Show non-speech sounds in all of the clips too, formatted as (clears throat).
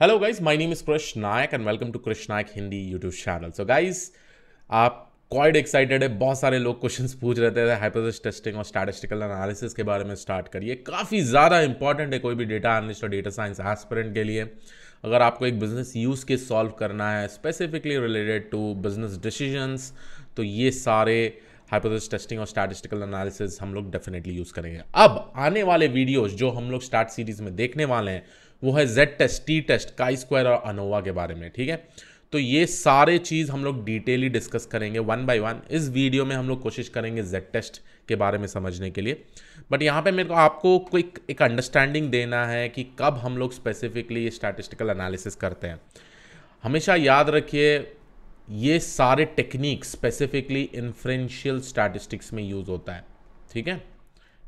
Hello guys, my name is Krish Naik and welcome to Krish Naik Hindi YouTube channel so guys, आप quite excited है। बहुत सारे लोग questions पूछ रहे थे। हाइपोथेसिस टेस्टिंग और स्टैटिस्टिकल एनालिसिस के बारे में स्टार्ट करिए। काफ़ी ज़्यादा इंपॉर्टेंट है कोई भी डेटा एनालिस्ट और डेटा साइंस एस्पिरेंट के लिए। अगर आपको एक बिज़नेस यूज़ के सॉल्व करना है specifically related to business decisions तो ये सारे हाइपोथेसिस टेस्टिंग और स्टैटिस्टिकल एनालिसिस हम लोग डेफिनेटली यूज़ करेंगे। अब आने वाले वीडियोस जो हम लोग स्टार्ट सीरीज़ में देखने वाले हैं वो है Z test T test chi square और अनोवा के बारे में, ठीक है? तो ये सारे चीज़ हम लोग डिटेली डिस्कस करेंगे वन बाय वन इस वीडियो में हम लोग कोशिश करेंगे जेड टेस्ट के बारे में समझने के लिए। बट यहाँ पे मेरे को आपको कोई एक अंडरस्टैंडिंग देना है कि कब हम लोग स्पेसिफिकली ये स्टैटिस्टिकल एनालिसिस करते हैं। हमेशा याद रखिए, ये सारे टेक्निक स्पेसिफिकली इन्फ्रेंशियल स्टैटिस्टिक्स में यूज़ होता है, ठीक है?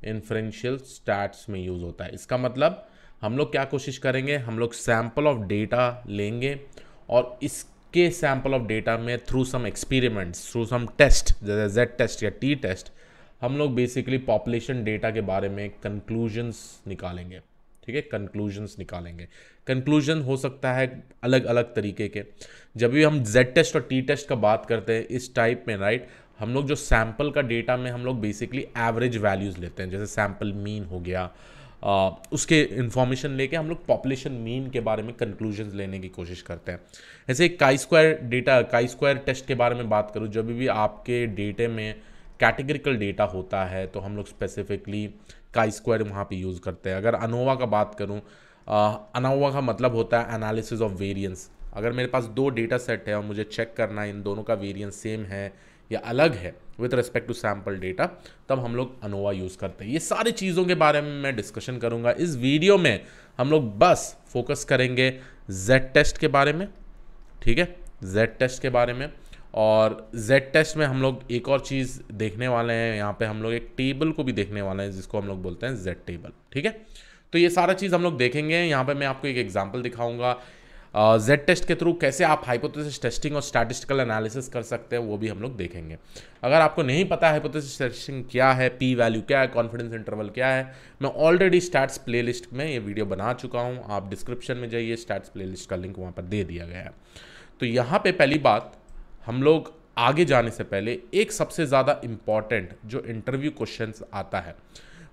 इन्फ्रेंशियल स्टैट्स में यूज़ होता है। इसका मतलब हम लोग क्या कोशिश करेंगे? हम लोग सैंपल ऑफ़ डेटा लेंगे और इसके सैंपल ऑफ़ डेटा में through some experiments through some test जैसे जेड टेस्ट या टी टेस्ट हम लोग बेसिकली पॉपुलेशन डेटा के बारे में कंक्लूजन्स निकालेंगे। ठीक है? कंक्लूजन्स निकालेंगे। कंक्लूजन हो सकता है अलग अलग तरीके के। जब भी हम जेड टेस्ट और टी टेस्ट का बात करते हैं, इस टाइप में राइट हम लोग जो सैंपल का डेटा में हम लोग बेसिकली एवरेज वैल्यूज़ लेते हैं, जैसे सैंपल मीन हो गया उसके इन्फॉर्मेशन लेके हम लोग पॉपुलेशन मीन के बारे में कंक्लूजन लेने की कोशिश करते हैं। ऐसे chi square data chi square test के बारे में बात करूँ, जब भी आपके डेटे में कैटेगरिकल डेटा होता है तो हम लोग स्पेसिफिकली काई स्क्वायर वहाँ पे यूज़ करते हैं। अगर अनोवा का बात करूँ अनोवा का मतलब होता है एनालिसिस ऑफ़ वेरिएंस अगर मेरे पास दो डेटा सेट है और मुझे चेक करना है, इन दोनों का वेरिएंस सेम है या अलग है with respect to sample data तब हम लोग अनोवा यूज़ करते हैं। ये सारी चीज़ों के बारे में मैं डिस्कशन करूँगा। इस वीडियो में हम लोग बस फोकस करेंगे जेड टेस्ट के बारे में, ठीक है? जेड टेस्ट के बारे में। और जेड टेस्ट में हम लोग एक और चीज़ देखने वाले हैं। यहाँ पे हम लोग एक टेबल को भी देखने वाले हैं, जिसको हम लोग बोलते हैं जेड टेबल ठीक है? तो ये सारा चीज़ हम लोग देखेंगे। यहाँ पे मैं आपको एक एग्जांपल दिखाऊँगा। जेड टेस्ट के थ्रू कैसे आप हाइपोथेसिस टेस्टिंग और स्टैटिस्टिकल एनालिसिस कर सकते हैं, वो भी हम लोग देखेंगे। अगर आपको नहीं पता हाइपोथेसिस टेस्टिंग क्या है पी वैल्यू क्या है कॉन्फिडेंस इंटरवल क्या है, मैं ऑलरेडी स्टैट्स प्लेलिस्ट में ये वीडियो बना चुका हूँ। आप डिस्क्रिप्शन में जाइए स्टैट्स प्लेलिस्ट का लिंक वहाँ पर दे दिया गया है। तो यहाँ पर पहली बात, हम लोग आगे जाने से पहले एक सबसे ज़्यादा इंपॉर्टेंट जो इंटरव्यू क्वेश्चन आता है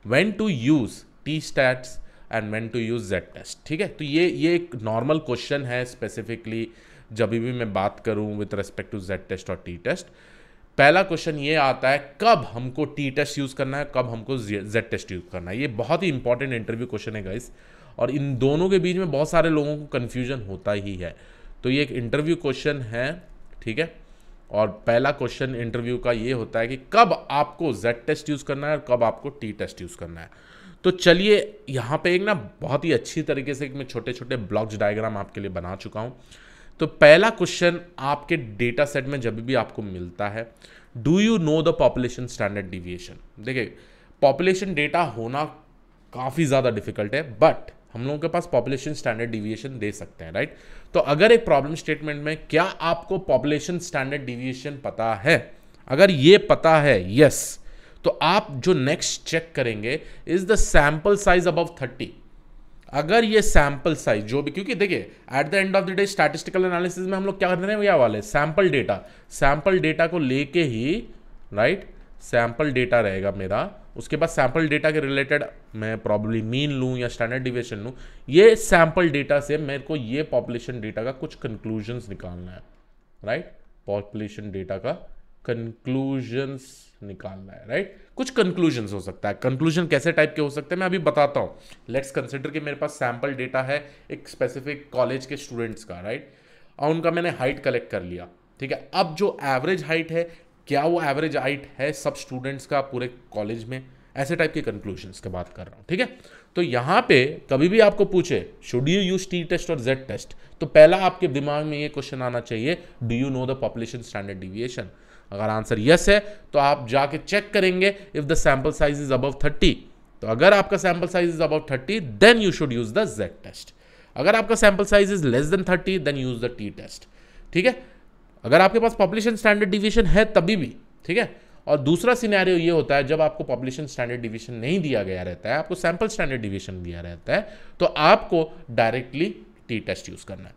when to use T stats and when to use Z test ठीक है? तो ये ये एक नॉर्मल क्वेश्चन है स्पेसिफिकली जब भी मैं बात करूँ with respect to Z test और टी टेस्ट पहला क्वेश्चन ये आता है, कब हमको टी टेस्ट यूज़ करना है, कब हमको जेड टेस्ट यूज़ करना है? ये बहुत ही इंपॉर्टेंट इंटरव्यू क्वेश्चन है गाइस और इन दोनों के बीच में बहुत सारे लोगों को कन्फ्यूज़न होता ही है। तो ये एक इंटरव्यू क्वेश्चन है, ठीक है? और पहला क्वेश्चन इंटरव्यू का ये होता है कि कब आपको जेड टेस्ट यूज़ करना है और कब आपको टी टेस्ट यूज़ करना है। तो चलिए, यहाँ पे एक ना बहुत ही अच्छी तरीके से मैं छोटे छोटे ब्लॉक्स डायग्राम आपके लिए बना चुका हूँ। तो पहला क्वेश्चन आपके डेटा सेट में जब भी आपको मिलता है do you know the population standard deviation देखिए पॉपुलेशन डेटा होना काफ़ी ज़्यादा डिफ़िकल्ट है बट हम लोगों के पास पॉपुलेशन स्टैंडर्ड डिविएशन दे सकते हैं राइट तो अगर एक प्रॉब्लम स्टेटमेंट में, क्या आपको पॉपुलेशन स्टैंडर्ड डिविएशन पता है? अगर ये पता है यस तो आप जो नेक्स्ट चेक करेंगे is the sample size above thirty अगर ये सैंपल साइज़ जो भी, क्योंकि देखिए at the end of the day statistical analysis में हम लोग क्या करते हैं क्या वाले सैंपल डेटा सैंपल डेटा को लेके ही राइट सैंपल डेटा रहेगा मेरा. उसके बाद सैंपल डेटा के रिलेटेड मैं प्रॉब्लली मीन लूँ या स्टैंडर्ड डिविएशन लूँ. ये सैंपल डेटा से मेरे को ये पॉपुलेशन डेटा का कुछ कंक्लूजन्स निकालना है राइट पॉपुलेशन डेटा का कंक्लूजन्स निकालना है राइट right? कुछ कंक्लूजन्स हो सकता है। कंक्लूजन कैसे टाइप के हो सकते हैं, मैं अभी बताता हूँ। लेट्स कंसिडर कि मेरे पास सैंपल डेटा है एक स्पेसिफिक कॉलेज के स्टूडेंट्स का राइट right? और उनका मैंने हाइट कलेक्ट कर लिया, ठीक है? अब जो एवरेज हाइट है, क्या वो एवरेज हाइट है सब स्टूडेंट्स का पूरे कॉलेज में? ऐसे टाइप के कंक्लूजन्स की बात कर रहा हूँ, ठीक है? तो यहाँ पे कभी भी आपको पूछे should you use T test और जेड टेस्ट तो पहला आपके दिमाग में ये क्वेश्चन आना चाहिए do you know the population standard deviation अगर आंसर यस है तो आप जाके चेक करेंगे if the sample size is above thirty तो अगर आपका sample size is above thirty then you should use the Z test अगर आपका sample size is less than thirty then use the T test ठीक है? अगर आपके पास पॉपुलेशन स्टैंडर्ड डिविएशन है, तभी भी, ठीक है? और दूसरा सिनेरियो ये होता है, जब आपको पॉपुलेशन स्टैंडर्ड डिवीज़न नहीं दिया गया रहता है, आपको सैंपल स्टैंडर्ड डिवीज़न दिया रहता है तो आपको डायरेक्टली टी टेस्ट यूज़ करना है.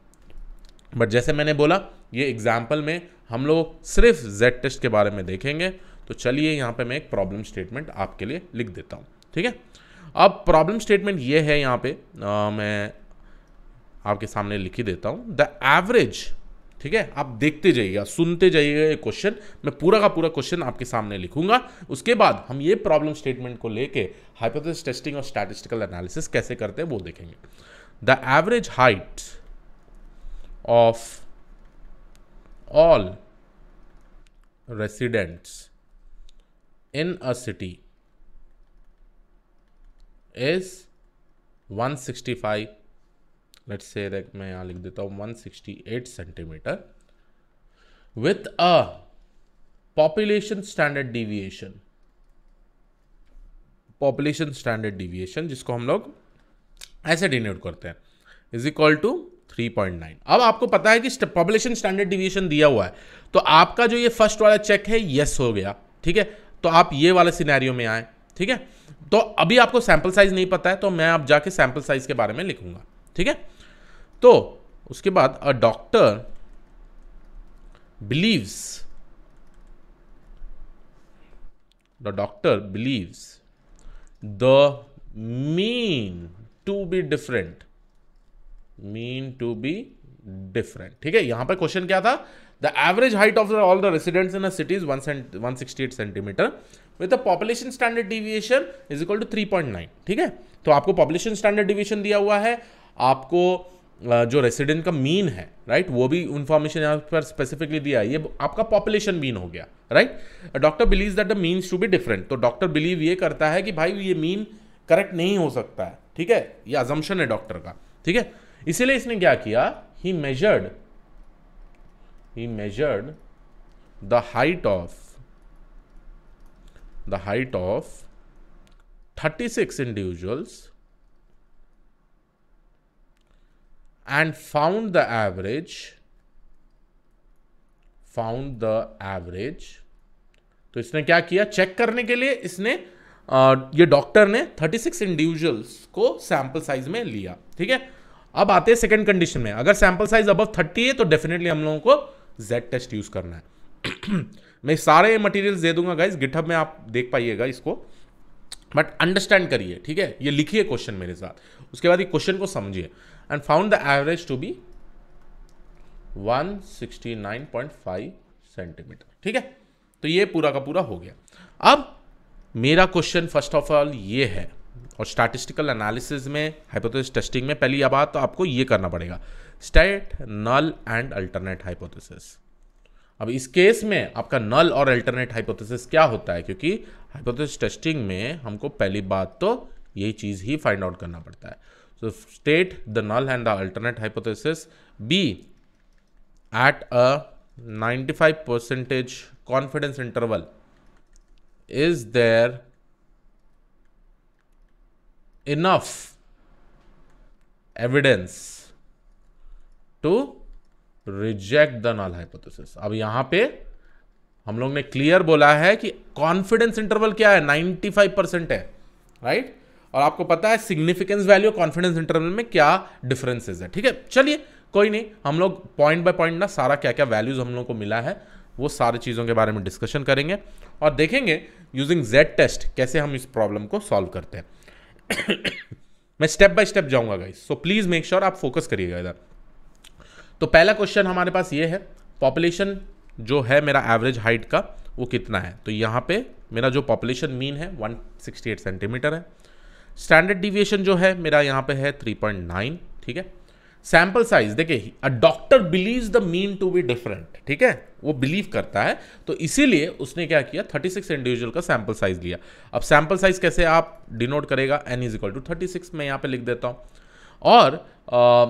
बट जैसे मैंने बोला, ये एग्ज़ाम्पल में हम लोग सिर्फ़ जेड टेस्ट के बारे में देखेंगे तो चलिए यहाँ पे मैं एक प्रॉब्लम स्टेटमेंट आपके लिए लिख देता हूँ ठीक है? अब प्रॉब्लम स्टेटमेंट ये है यहाँ पे आ, मैं आपके सामने लिख देता हूँ। द एवरेज ठीक है? आप देखते जाइएगा सुनते जाइएगा ये क्वेश्चन मैं पूरा का पूरा क्वेश्चन आपके सामने लिखूँगा। उसके बाद हम ये प्रॉब्लम स्टेटमेंट को लेके हाइपोथेसिस टेस्टिंग और स्टैटिस्टिकल एनालिसिस कैसे करते हैं वो देखेंगे। The average height of all residents in a city is 165 let's say that मैं यहाँ लिख देता हूँ 168 centimetre with a population standard deviation. Population standard deviation जिसको हम लोग ऐसे डिनोट करते हैं. इज़ इक्वल टू 3.9 अब आपको पता है कि पॉपुलेशन स्टैंडर्ड डिविएशन दिया हुआ है। तो आपका जो ये फ़र्स्ट वाला चेक है यस हो गया। ठीक है? तो आप ये वाले सिनेरियो में आए। ठीक है? तो अभी आपको सैंपल साइज़ नहीं पता है तो मैं आप जाके सैंपल साइज़ के बारे में लिखूँगा। ठीक है? तो उसके बाद a doctor believes the doctor believes the mean to be different mean to be different ठीक है यहाँ पर क्वेश्चन क्या था? Average height of the, all the residents in a city is 1 cent, 168 centimeter. With a population standard deviation is equal to 3.9 ठीक है? तो आपको population standard deviation दिया हुआ है। आपको जो रेसिडेंट का मीन है राइट? वो भी इंफॉर्मेशन यहाँ पर स्पेसिफिकली दिया है। ये आपका पॉपुलेशन मीन हो गया right doctor believe that the means to be different तो डॉक्टर बिलीव ये करता है कि भाई ये मीन करेक्ट नहीं हो सकता है ठीक है? ये अजम्पन है डॉक्टर का ठीक है? इसीलिए इसने क्या किया ही measured he measured the height of the height of 36 individuals and found the average found the average तो इसने क्या किया चेक करने के लिए इसने आ, ये डॉक्टर ने 36 इंडिविजुअल्स को सैंपल साइज़ में लिया ठीक है अब आते हैं सेकंड कंडीशन में। अगर सैंपल साइज़ अबव 30 है तो डेफिनेटली हम लोगों को जेड टेस्ट यूज़ करना है। (clears throat) मैं सारे मटेरियल्स दे दूँगा गाइज़ गिटहब में आप देख पाइएगा इसको। बट अंडरस्टैंड करिए, ठीक है? ये लिखिए क्वेश्चन मेरे साथ। उसके बाद ये क्वेश्चन को समझिए। And found the average to be 169.5 centimetre ठीक है? तो ये पूरा का पूरा हो गया। अब मेरा क्वेश्चन फ़र्स्ट ऑफ़ ऑल ये है। और स्टैटिस्टिकल एनालिसिस में हाइपोथेसिस टेस्टिंग में पहली बात तो आपको ये करना पड़ेगा। State null and alternate hypothesis अब इस केस में आपका नल और अल्टरनेट हाइपोथेसिस क्या होता है? क्योंकि हाइपोथेसिस टेस्टिंग में हमको पहली बात तो यही चीज़ ही फाइंड आउट करना पड़ता है। So state the null and the alternate hypothesis be at a 95 percentage confidence interval is there enough evidence to reject the null hypothesis अब यहाँ पे हम लोग ने क्लियर बोला है कि कॉन्फिडेंस इंटरवल क्या है? 95 परसेंट है राइट और आपको पता है सिग्निफिकेंस वैल्यू कॉन्फिडेंस इंटरवल में क्या डिफरेंसेस है, ठीक है? चलिए, कोई नहीं, हम लोग पॉइंट बाय पॉइंट ना सारा क्या क्या वैल्यूज़ हम लोग को मिला है, वो सारी चीज़ों के बारे में डिस्कशन करेंगे और देखेंगे यूजिंग जेड टेस्ट कैसे हम इस प्रॉब्लम को सॉल्व करते हैं। (coughs) मैं स्टेप बाय स्टेप जाऊँगा guys so please make sure आप फोकस करिएगा इधर. तो पहला क्वेश्चन हमारे पास ये है पॉपुलेशन जो है मेरा एवरेज हाइट का, वो कितना है? तो यहाँ पे मेरा जो पॉपुलेशन मीन है 168 सेंटीमीटर है. स्टैंडर्ड डिविएशन जो है, मेरा यहाँ पे है 3.9 ठीक है? सैंपल साइज़ देखिए a doctor believe the mean to be different ठीक है? वो बिलीव करता है तो इसीलिए उसने क्या किया? 36 सिक्स इंडिविजुअल का सैंपल साइज़ लिया। अब सैंपल साइज़ कैसे आप डिनोट करेगा? N is equal to thirty six मैं यहाँ पे लिख देता हूँ। और आ,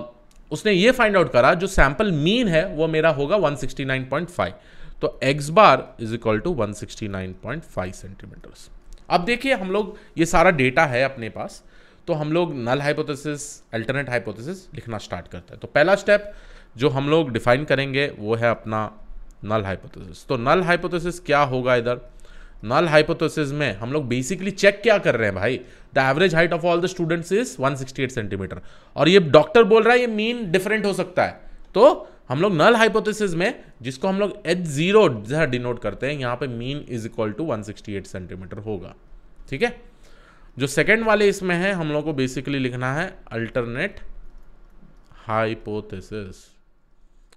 उसने ये फाइंड आउट करा जो सैंपल मीन है वो मेरा होगा 169.5 तो X bar is equal to 169.5 centimetres अब देखिए हम लोग ये सारा डेटा है अपने पास। तो हम लोग नल हाइपोथेसिस अल्टरनेट हाइपोथेसिस लिखना स्टार्ट करते हैं। तो पहला स्टेप जो हम लोग डिफाइन करेंगे, वो है अपना नल हाइपोथेसिस तो नल हाइपोथेसिस क्या होगा इधर? नल हाइपोथेसिस में हम लोग बेसिकली चेक क्या कर रहे हैं भाई? The average height of all the students is 168 centimetre और ये डॉक्टर बोल रहा है, ये मीन डिफरेंट हो सकता है। तो हम लोग नल हाइपोथेसिस में, जिसको हम लोग एच ज़ीरो डिनोट करते हैं, यहाँ पे mean is equal to 168 centimetre होगा। ठीक है? जो सेकेंड वाले इसमें है, हम लोग को बेसिकली लिखना है अल्टरनेट हाइपोथेसिस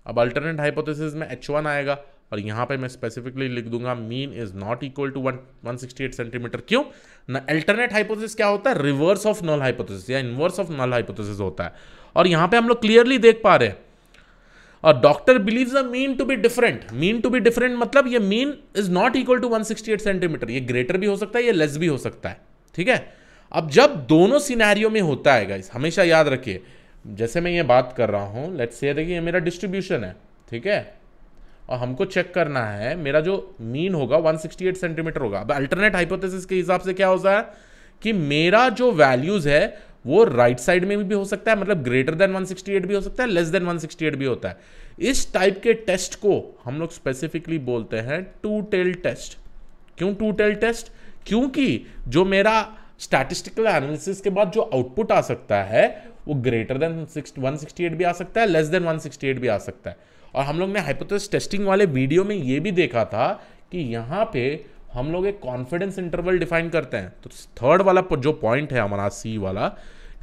अब अल्टरनेट हाइपोथेसिस में एच वन आएगा और यहाँ पे मैं स्पेसिफिकली लिख दूँगा mean is not equal to one one sixty eight centimetre क्यों? ना अल्टरनेट हाइपोथेसिस क्या होता है? रिवर्स ऑफ़ नल हाइपोथेसिस या इनवर्स ऑफ़ नल हाइपोथेसिस होता है। और यहाँ पे हम लोग क्लियरली देख पा रहे हैं। और doctor believe the mean to be different mean to be different मतलब ये mean is not equal to 168 centimetre ये ग्रेटर भी हो सकता है, ये लेस भी हो सकता है। ठीक है? अब जब दोनों सिनेरियो में होता है गाइस हमेशा याद रखिए, जैसे मैं ये बात कर रहा हूँ लेट्स से देखिए मेरा डिस्ट्रीब्यूशन है, ठीक है? और हमको चेक करना है, मेरा जो मीन होगा 168 सेंटीमीटर होगा। अब अल्टरनेट हाइपोथेसिस के हिसाब से क्या होता है कि मेरा जो वैल्यूज़ है, वो राइट right साइड में भी हो सकता है मतलब ग्रेटर देन 168 भी हो सकता है लेस देन 168 भी होता है। इस टाइप के टेस्ट को हम लोग स्पेसिफिकली बोलते हैं टू टेल टेस्ट क्यों टू टेल टेस्ट क्योंकि जो मेरा स्टैटिस्टिकल एनालिसिस के बाद जो आउटपुट आ सकता है, वो ग्रेटर देन वन सिक्सटी भी आ सकता है लेस देन वन भी आ सकता है। और हम लोग ने हाइपोथेसिस टेस्टिंग वाले वीडियो में ये भी देखा था कि यहाँ पे हम लोग एक कॉन्फिडेंस इंटरवल डिफाइन करते हैं। तो थर्ड वाला जो पॉइंट है हमारा सी वाला,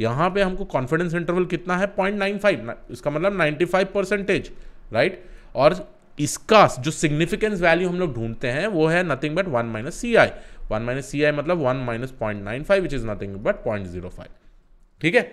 यहाँ पे हमको कॉन्फिडेंस इंटरवल कितना है? पॉइंट नाइन फाइव इसका मतलब नाइन्टी फाइव परसेंटेज राइट और इसका जो सिग्निफिकेंस वैल्यू हम लोग ढूंढते हैं, वो है nothing but one minus C I one minus C I मतलब one minus point nine five which is nothing but point zero five ठीक है?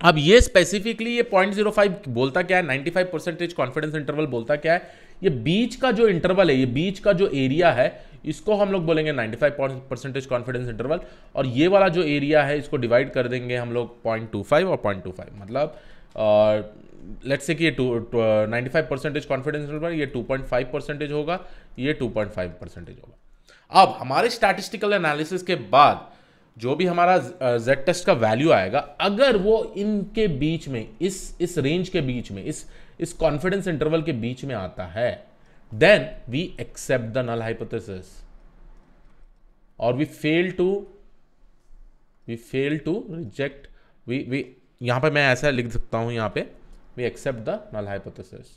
अब ये स्पेसिफिकली ये पॉइंट ज़ीरो फाइव बोलता क्या है? Ninety five percentage confidence interval बोलता क्या है? ये बीच का जो इंटरवल है, ये बीच का जो एरिया है, इसको हम लोग बोलेंगे 95 परसेंटेज कॉन्फिडेंस इंटरवल और ये वाला जो एरिया है, इसको डिवाइड कर देंगे हम लोग पॉइंट टू फाइव और पॉइंट टू फाइव मतलब लेट्स से कि ये two ninety percentage confidence interval ये टू पॉइंट फाइव परसेंटेज होगा, ये टू पॉइंट फाइव परसेंटेज होगा। अब हमारे स्टैटिस्टिकल एनालिसिस के बाद जो भी हमारा जेड टेस्ट का वैल्यू आएगा, अगर वो इनके बीच में, इस इस रेंज के बीच में, इस इस कॉन्फिडेंस इंटरवल के बीच में आता है then we accept the null hypothesis और we fail to we fail to reject we we यहाँ पे मैं ऐसा लिख सकता हूँ यहाँ पे we accept the null hypothesis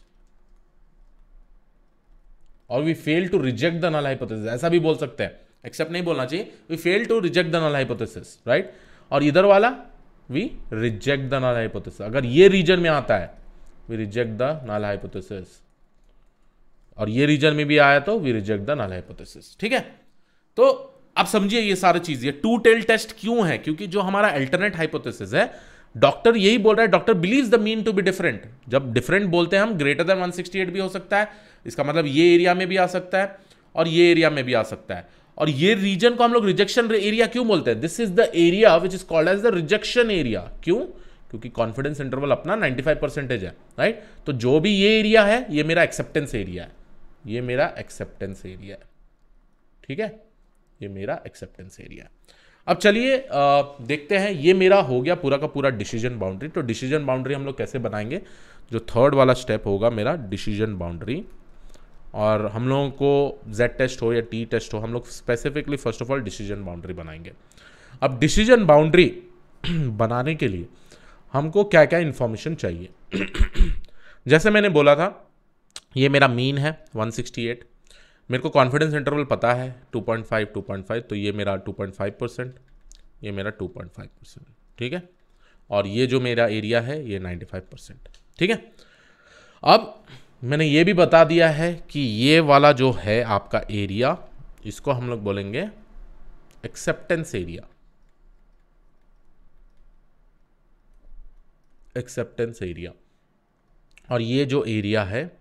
और we fail to reject the null hypothesis ऐसा भी बोल सकते हैं। एक्सेप्ट नहीं बोलना चाहिए। We fail to reject the null hypothesis right और इधर वाला we reject the null hypothesis अगर ये रीजन में आता है we reject the null hypothesis और ये रीजन में भी आया तो we reject the null hypothesis ठीक है? तो आप समझिए ये सारी चीज़। ये टू टेल टेस्ट क्यों है? क्योंकि जो हमारा अल्टरनेट हाइपोथेसिस है डॉक्टर यही बोल रहा है, doctor believe the mean to be different जब डिफरेंट बोलते हैं हम ग्रेटर देन 168 भी हो सकता है, इसका मतलब ये एरिया में भी आ सकता है और ये एरिया में भी आ सकता है। और ये रीजन को हम लोग रिजेक्शन एरिया क्यों बोलते हैं? This is the area which is called as the rejection area क्यों? क्योंकि कॉन्फिडेंस इंटरवल अपना 95 परसेंटेज है राइट तो जो भी ये एरिया है, ये मेरा एक्सेप्टेंस एरिया है। ये मेरा एक्सेप्टेंस एरिया है। ठीक है? ये मेरा एक्सेप्टेंस एरिया है। अब चलिए देखते हैं। ये मेरा हो गया पूरा का पूरा डिसीज़न बाउंड्री तो डिसीज़न बाउंड्री हम लोग कैसे बनाएँगे? जो थर्ड वाला स्टेप होगा मेरा डिसीज़न बाउंड्री और हम लोगों को जेड टेस्ट हो या टी टेस्ट हो, हम लोग specifically first of all decision boundary बनाएँगे। अब डिसीज़न बाउंड्री (clears throat) बनाने के लिए हमको क्या क्या इन्फॉर्मेशन चाहिए? (clears throat) जैसे मैंने बोला था, ये मेरा मीन है 168 मेरे को कॉन्फिडेंस इंटरवल पता है 2.5 2.5 तो ये मेरा 2.5 परसेंट ये मेरा 2.5 परसेंट ठीक है? और ये जो मेरा एरिया है, ये 95 परसेंट ठीक है? अब मैंने ये भी बता दिया है कि ये वाला जो है आपका एरिया इसको हम लोग बोलेंगे एक्सेप्टेंस एरिया एक्सेप्टेंस एरिया और ये जो एरिया है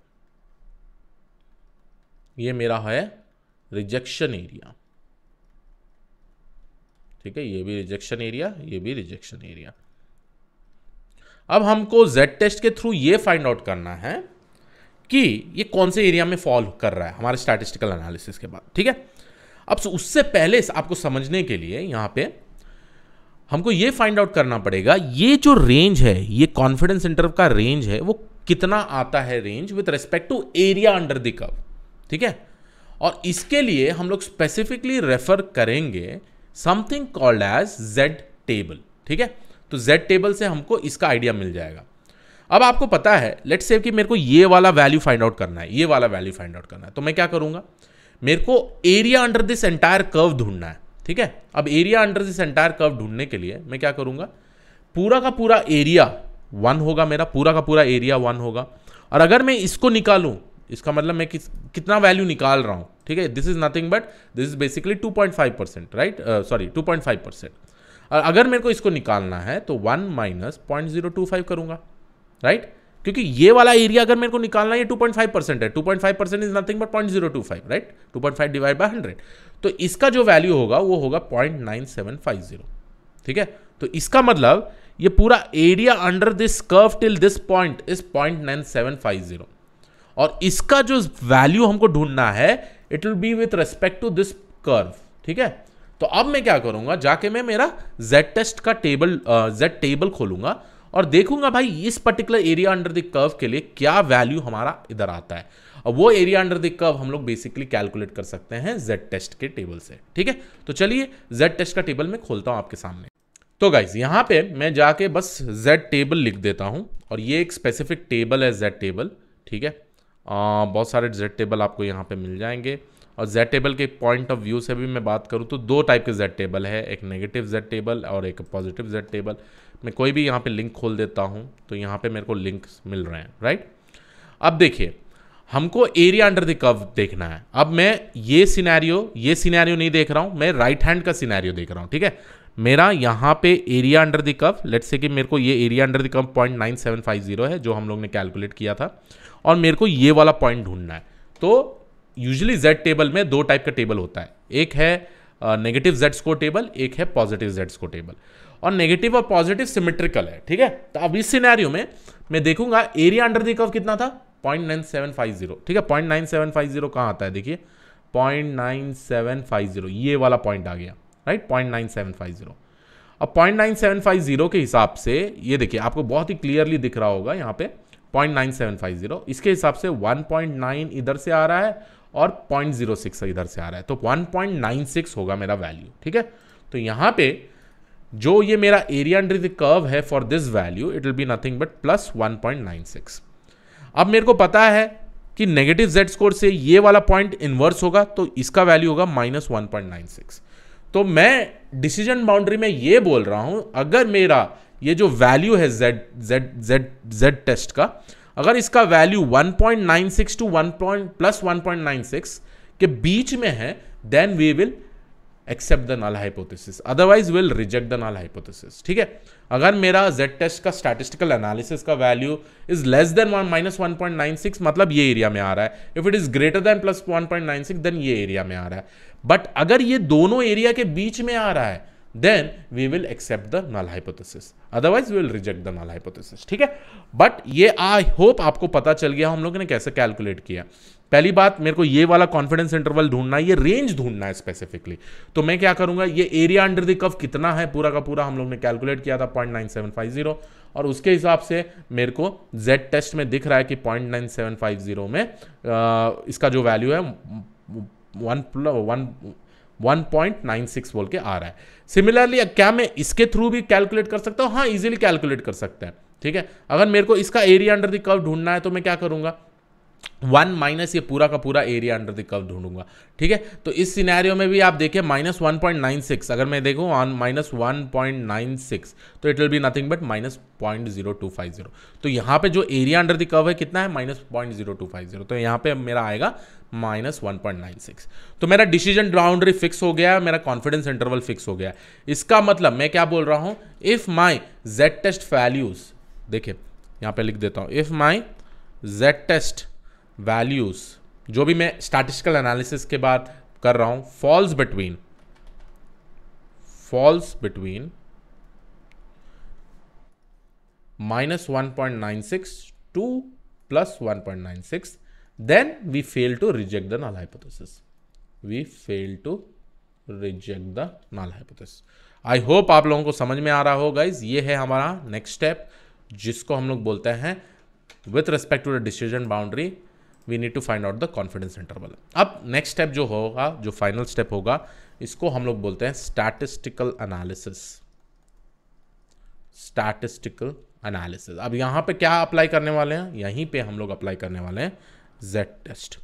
ये मेरा है रिजेक्शन एरिया ठीक है, ये भी रिजेक्शन एरिया ये भी रिजेक्शन एरिया अब हमको जेड टेस्ट के थ्रू ये फाइंड आउट करना है कि ये कौन से एरिया में फॉल कर रहा है, हमारे स्टैटिस्टिकल एनालिसिस के बाद, ठीक है? अब उससे पहले आपको समझने के लिए यहाँ पे हमको ये फाइंड आउट करना पड़ेगा, ये जो रेंज है, ये कॉन्फिडेंस इंटरव का रेंज है, वो कितना आता है range with respect to area under the curve ठीक है? और इसके लिए हम लोग स्पेसिफिकली रेफर करेंगे something called as Z table ठीक है? तो जेड टेबल से हमको इसका आइडिया मिल जाएगा। अब आपको पता है लेट से कि मेरे को ये वाला वैल्यू फाइंड आउट करना है, ये वाला वैल्यू फाइंड आउट करना है तो मैं क्या करूँगा? मेरे को area under this entire curve ढूंढना है, ठीक है? अब area under this entire curve ढूँढने के लिए मैं क्या करूँगा? पूरा का पूरा एरिया वन होगा मेरा, पूरा का पूरा एरिया वन होगा। और अगर मैं इसको निकालूं इसका मतलब मैं किस, कितना वैल्यू निकाल रहा हूँ, ठीक है? This is nothing but this is basically 2.5 percent right sorry 2.5 percent और अगर मेरे को इसको निकालना है तो one minus point zero two five करूँगा राइट right? क्योंकि ये वाला एरिया अगर मेरे को निकालना है, ये 2.5 परसेंट है। 2.5 percent is nothing but point zero two five right 2.5 divide by hundred तो इसका जो वैल्यू होगा, वो होगा 0.9750 ठीक है? तो इसका मतलब ये पूरा area under this curve till this point is 0.9750 और इसका जो वैल्यू हमको ढूंढना है it will be with respect to this curve ठीक है? तो अब मैं क्या करूँगा, जाके मैं मेरा जेड टेस्ट का टेबल जेड टेबल खोलूँगा और देखूँगा भाई, इस particular area under the curve के लिए क्या वैल्यू हमारा इधर आता है। और वो एरिया अंडर द कर्व हम लोग बेसिकली कैलकुलेट कर सकते हैं जेड टेस्ट के टेबल से, ठीक है? तो चलिए जेड टेस्ट का टेबल मैं खोलता हूँ आपके सामने। तो गाइज़ यहाँ पे मैं जाके बस जेड टेबल लिख देता हूँ और ये एक स्पेसिफिक टेबल है जेड टेबल ठीक है? बहुत सारे जेड टेबल आपको यहाँ पे मिल जाएँगे। और जेड टेबल के पॉइंट ऑफ़ व्यू से भी मैं बात करूँ तो दो टाइप के जेड टेबल है, एक नेगेटिव जेड टेबल और एक पॉजिटिव जेड टेबल मैं कोई भी यहाँ पे लिंक खोल देता हूँ तो यहाँ पे मेरे को लिंक मिल रहे हैं राइट अब देखिए, हमको एरिया अंडर द कव देखना है। अब मैं ये सिनेरियो ये सिनेरियो नहीं देख रहा हूँ, मैं राइट हैंड का सिनेरियो देख रहा हूँ, ठीक है? मेरा यहाँ पे area under the curve let's say कि मेरे को ये area under the curve point nine seven five zero है, जो हम लोग ने कैलकुलेट किया था। और मेरे को ये वाला पॉइंट ढूंढना है। तो यूजली जेड टेबल में दो टाइप का टेबल होता है। एक है नेगेटिव जेड स्कोर टेबल एक है पॉजिटिव जेड स्कोर टेबल और नेगेटिव और पॉजिटिव सिमेट्रिकल है, ठीक है? तो अब इस सिनेरियो में मैं देखूँगा एरिया अंडर द कर्व कितना था? Point nine seven five zero ठीक है? Point nine seven five zero कहाँ आता है? देखिए point nine seven five zero ये वाला पॉइंट आ गया right point nine seven five zero अब point nine seven five zero के हिसाब से, ये देखिए, आपको बहुत ही क्लियरली दिख रहा होगा यहाँ पे। Point nine seven five zero इसके हिसाब से वन पॉइंट नाइन इधर से आ रहा है और पॉइंट ज़ीरो सिक्स इधर से आ रहा है। तो वन पॉइंट नाइन सिक्स होगा मेरा वैल्यू ठीक है? तो यहाँ पे जो ये मेरा एरिया अंडर द कर्व है for this value it will be nothing but plus 1.96 अब मेरे को पता है कि नेगेटिव जेड स्कोर से ये वाला पॉइंट इनवर्स होगा तो इसका वैल्यू होगा माइनस तो मैं डिसीज़न बाउंड्री में ये बोल रहा हूँ, अगर मेरा ये जो वैल्यू है Z Z Z Z test का, अगर इसका वैल्यू 1.96 टू 1 प्लस 1.96 के बीच में है then we will accept the null hypothesis otherwise will reject the null hypothesis ठीक है? अगर मेरा जेड टेस्ट का स्टैटिस्टिकल एनालिसिस का value is less than one minus one point nine six मतलब ये एरिया में आ रहा है. If it is greater than plus one point nine six then ये एरिया में आ रहा है. बट अगर ये दोनों एरिया के बीच में आ रहा है then we will accept the null hypothesis otherwise we will reject the null hypothesis ठीक है? बट ये आई होप आपको पता चल गया हम लोगों ने कैसे कैलकुलेट किया। पहली बात मेरे को ये वाला कॉन्फिडेंस इंटरवल ढूंढना है ये रेंज ढूंढना है स्पेसिफिकली तो मैं क्या करूँगा ये एरिया अंडर द कव कितना है पूरा का पूरा हम लोग ने कैलकुलेट किया था point nine seven five zero और उसके हिसाब से मेरे को जेड टेस्ट में दिख रहा है कि point nine seven five zero में आ, इसका जो वैल्यू है वन प्लस वन 1.96 बोल के आ रहा है। सिमिलरली क्या मैं इसके थ्रू भी कैलकुलेट कर सकता हूँ? हाँ इजीली कैलकुलेट कर सकते हैं। ठीक है? अगर मेरे को इसका एरिया अंडर द कर्व ढूंढना है तो मैं क्या करूँगा? वन माइनस ये पूरा का पूरा एरिया अंडर द कर्व ढूंढूँगा, ठीक है? तो इस सिनेरियो में भी आप देखिए, minus one point nine six, अगर मैं देखूँ on minus one point nine six तो it will be nothing but minus point zero two five zero. तो यहाँ पे जो एरिया अंडर द कर्व है, कितना है? Minus point zero two five zero. तो यहाँ पे मेरा आएगा minus one point nine six. तो मेरा डिसीज़न बाउंड्री फिक्स हो गया, मेरा कॉन्फिडेंस इंटरवल फिक्स हो गया। इसका मतलब मैं क्या बोल रहा हूँ? If my Z test values देखिए, यहाँ पे लिख देता हूँ if my Z test values जो भी मैं स्टैटिस्टिकल एनालिसिस के बाद कर रहा हूँ falls between falls between minus one point nine six to plus one point nine six then we fail to reject the null hypothesis we fail to reject the null hypothesis I hope आप लोगों को समझ में आ रहा हो guys ये है हमारा नेक्स्ट स्टेप जिसको हम लोग बोलते हैं with respect to the decision boundary we need to find out the confidence interval अब नेक्स्ट स्टेप जो होगा, जो फाइनल स्टेप होगा, इसको हम लोग बोलते हैं स्टैटिस्टिकल एनालिसिस स्टैटिस्टिकल एनालिसिस अब यहाँ पे क्या अप्लाई करने वाले हैं? यहीं पे हम लोग अप्लाई करने वाले हैं जेड टेस्ट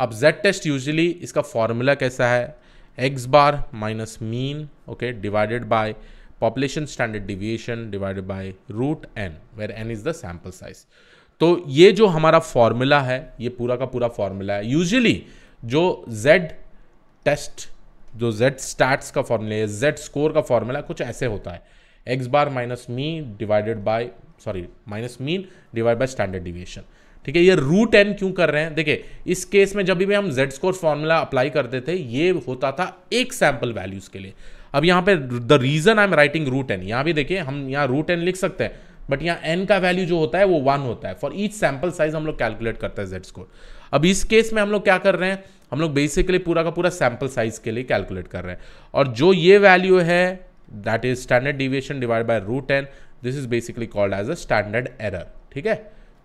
अब जेड टेस्ट यूजली इसका फॉर्मूला कैसा है? X bar minus mean okay divided by population standard deviation divided by root N where N is the sample size तो ये जो हमारा फॉर्मूला है, ये पूरा का पूरा फॉर्मूला है। यूजली जो जेड टेस्ट जो जेड स्टैट्स का फॉर्मूला है जेड स्कोर का फॉर्मूला कुछ ऐसे होता है। X bar minus mean divided by sorry minus mean divide by standard deviation ठीक है, ये रूट एन क्यों कर रहे हैं? देखिए, इस केस में जब भी हम जेड स्कोर फॉर्मूला अप्लाई करते थे, ये होता था एक सैंपल वैल्यूज़ के लिए। अब यहाँ पे the reason I am writing root N यहाँ भी देखिए, हम यहाँ रूट एन लिख सकते हैं। बट यहाँ एन का वैल्यू जो होता है, वो वन होता है। फॉर ईच सैंपल साइज़ हम लोग कैलकुलेट करते हैं जेड स्कोर अब इस केस में हम लोग क्या कर रहे हैं? हम लोग बेसिकली पूरा का पूरा सैंपल साइज़ के लिए कैलकुलेट कर रहे हैं। और जो ये वैल्यू है that is standard deviation divide by root N this is basically called as a standard error ठीक है?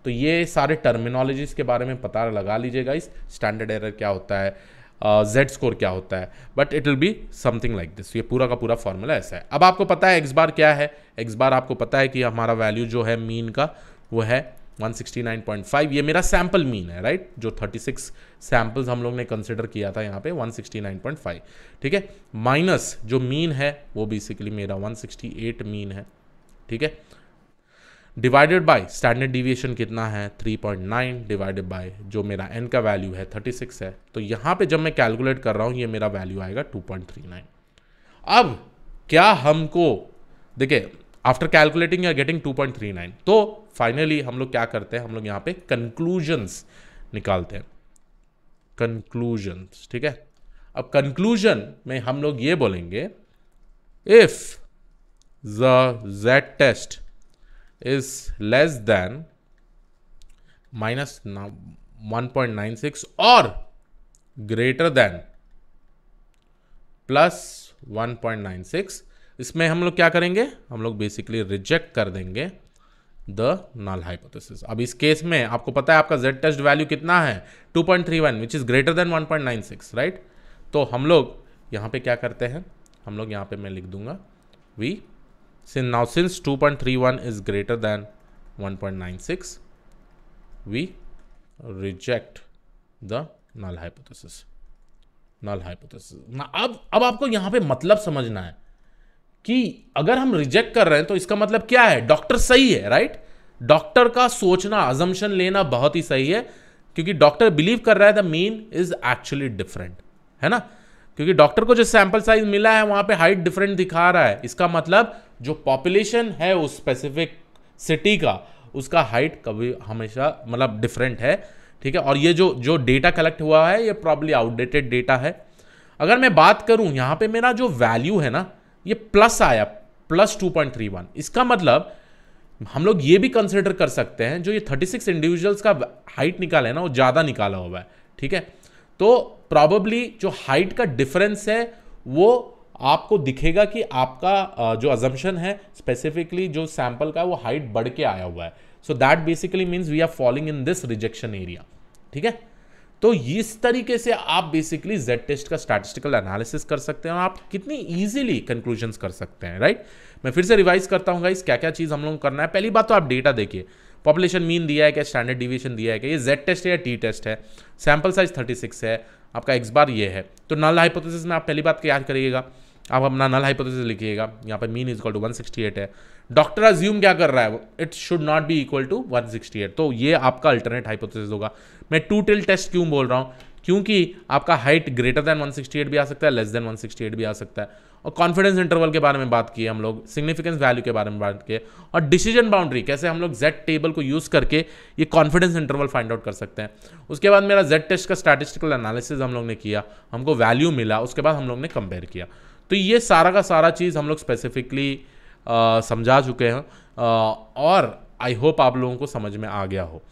तो ये सारे टर्मिनोलॉजीज के बारे में पता लगा लीजिएगा इस स्टैंडर्ड एरर क्या होता है? जेड स्कोर क्या होता है? But it will be something like this ये पूरा का पूरा फॉर्मूला ऐसा है। अब आपको पता है एक्स बार क्या है? एक्स बार आपको पता है कि हमारा वैल्यू जो है मीन का, वो है 169.5 ये मेरा सैंपल मीन है राइट जो 36 सैंपल्स हम लोग ने कंसिडर किया था यहाँ पे 169.5 ठीक है? माइनस जो मीन है, वो बेसिकली मेरा 168 मीन है। ठीक है? डिवाइडेड बाय स्टैंडर्ड डिविएशन कितना है? 3.9 डिवाइडेड बाय जो मेरा एन का वैल्यू है 36 है। तो यहाँ पे जब मैं कैलकुलेट कर रहा हूँ, ये मेरा वैल्यू आएगा 2.39 अब क्या हमको, देखिए after calculating you are getting 2.39 तो फाइनली हम लोग क्या करते हैं? हम लोग यहाँ पे कंक्लूजन्स निकालते हैं। कंक्लूजन्स ठीक है? अब कंक्लूजन में हम लोग ये बोलेंगे if the Z test is less than minus 1.96 or greater than plus 1.96 इसमें हम लोग क्या करेंगे? हम लोग बेसिकली रिजेक्ट कर देंगे द नल हाइपोथेसिस अब इस केस में आपको पता है आपका जेड टेस्ट वैल्यू कितना है? 2.31 which is greater than 1.96 right तो हम लोग यहाँ पे क्या करते हैं? हम लोग यहाँ पे मैं लिख दूँगा we Since now since 2.31 is greater than 1.96, we reject the null hypothesis. null hypothesis. ना अब अब आपको यहाँ पे मतलब समझना है कि अगर हम रिजेक्ट कर रहे हैं तो इसका मतलब क्या है डॉक्टर सही है राइट डॉक्टर का सोचना अजम्पन लेना बहुत ही सही है क्योंकि डॉक्टर बिलीव कर रहा है the mean is actually different है ना क्योंकि डॉक्टर को जो सैंपल साइज़ मिला है वहाँ पे हाइट डिफरेंट दिखा रहा है इसका मतलब जो पॉपुलेशन है उस स्पेसिफिक सिटी का, उसका हाइट कभी हमेशा मतलब डिफरेंट है, ठीक है? और ये जो जो डेटा कलेक्ट हुआ है, ये प्रॉब्ली आउटडेटेड डेटा है। अगर मैं बात करूँ, यहाँ पे मेरा जो वैल्यू है ना, ये प्लस आया प्लस 2.31 इसका मतलब हम लोग ये भी कंसिडर कर सकते हैं, जो ये 36 इंडिविजुअल्स का हाइट निकाला है ना, वो ज़्यादा निकाला हुआ है, ठीक है? तो प्रॉबली जो हाइट का डिफरेंस है, वो आपको दिखेगा कि आपका जो अजम्पन है स्पेसिफिकली जो सैंपल का, वो हाइट बढ़ के आया हुआ है। So that basically means we are following in this rejection area ठीक है? तो इस तरीके से आप बेसिकली जेड टेस्ट का स्टैटिस्टिकल एनालिसिस कर सकते हैं और आप कितनी इजीली कंक्लूजन कर सकते हैं राइट मैं फिर से रिवाइज करता हूँ गाइस क्या क्या चीज़ हम लोग करना है। पहली बात तो आप डेटा देखिए। पॉपुलेशन मीन दिया है क्या? स्टैंडर्ड डिविजन दिया है क्या? ये जेड टेस्ट है या टी टेस्ट है? सैंपल साइज़ 36 है। आपका एक्स बार ये है। तो नल हाइपोथेसिस में आप पहली बात क्या करिएगा। आप अपना नल हाइपोथेसिस लिखिएगा। यहाँ पर मीन इज़ इक्वल टू 168 है। डॉक्टर अज्यूम क्या कर रहा है? It should not be equal to 168 तो ये आपका अल्टरनेट हाइपोथेसिस होगा। मैं टू टिल टेस्ट क्यों बोल रहा हूँ? क्योंकि आपका हाइट ग्रेटर देन 168 भी आ सकता है लेस देन 168 भी आ सकता है। और कॉन्फिडेंस इंटरवल के बारे में बात की हम लोग सिग्निफिकेंस वैल्यू के बारे में बात किए और डिसीज़न बाउंड्री कैसे हम लोग जेड टेबल को यूज़ करके ये कॉन्फिडेंस इंटरवल फाइंड आउट कर सकते हैं। उसके बाद मेरा जेड टेस्ट का स्टैटिस्टिकल एनालिसिस हम लोग ने किया। हमको वैल्यू मिला, उसके बाद हम लोग ने कंपेयर किया। तो ये सारा का सारा चीज़ हम लोग स्पेसिफिकली समझा चुके हैं। और आई होप आप लोगों को समझ में आ गया हो।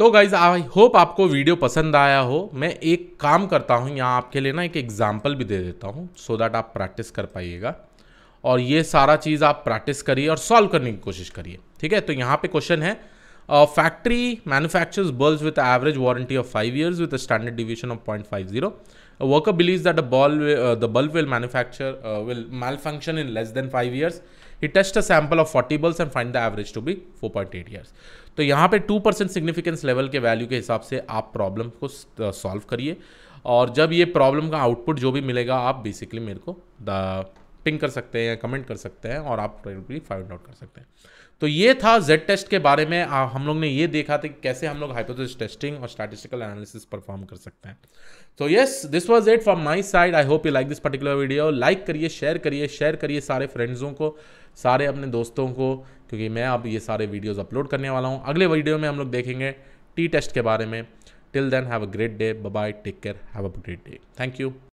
तो गाइज़ आई होप आपको वीडियो पसंद आया हो। मैं एक काम करता हूँ, यहाँ आपके लिए ना एक एग्ज़ाम्पल भी दे देता हूँ सो दैट आप प्रैक्टिस कर पाइएगा। और ये सारा चीज़ आप प्रैक्टिस करिए और सॉल्व करने की कोशिश करिए, ठीक है? तो यहाँ पे क्वेश्चन है factory manufactures bulbs with average warranty of 5 years with a of point five 0.50 a worker believes that the uh, the bulb will manufacture uh, will malfunction in less than 5 years he tests a sample of 40 bulbs and find the average to be 4.8 years तो यहाँ पे 2 percent significance level के value के हिसाब से आप problem को solve करिए और जब ये प्रॉब्लम का आउटपुट जो भी मिलेगा आप बेसिकली मेरे को द पिंग कर सकते हैं कमेंट कर सकते हैं और आप फाइंड आउट कर सकते हैं तो ये था जेड टेस्ट के बारे में। आ, हम लोग ने ये देखा था कि कैसे हम लोग हाइपोथेसिस टेस्टिंग और स्टैटिस्टिकल एनालिसिस परफॉर्म कर सकते हैं। तो yes this was it from my side I hope you like this particular video like करिए शेयर करिए शेयर करिए सारे फ्रेंड्सों को सारे अपने दोस्तों को क्योंकि मैं अब ये सारे वीडियोज़ अपलोड करने वाला हूँ। अगले वीडियो में हम लोग देखेंगे टी टेस्ट के बारे में। Till then have a great day bye take care have a great day thank you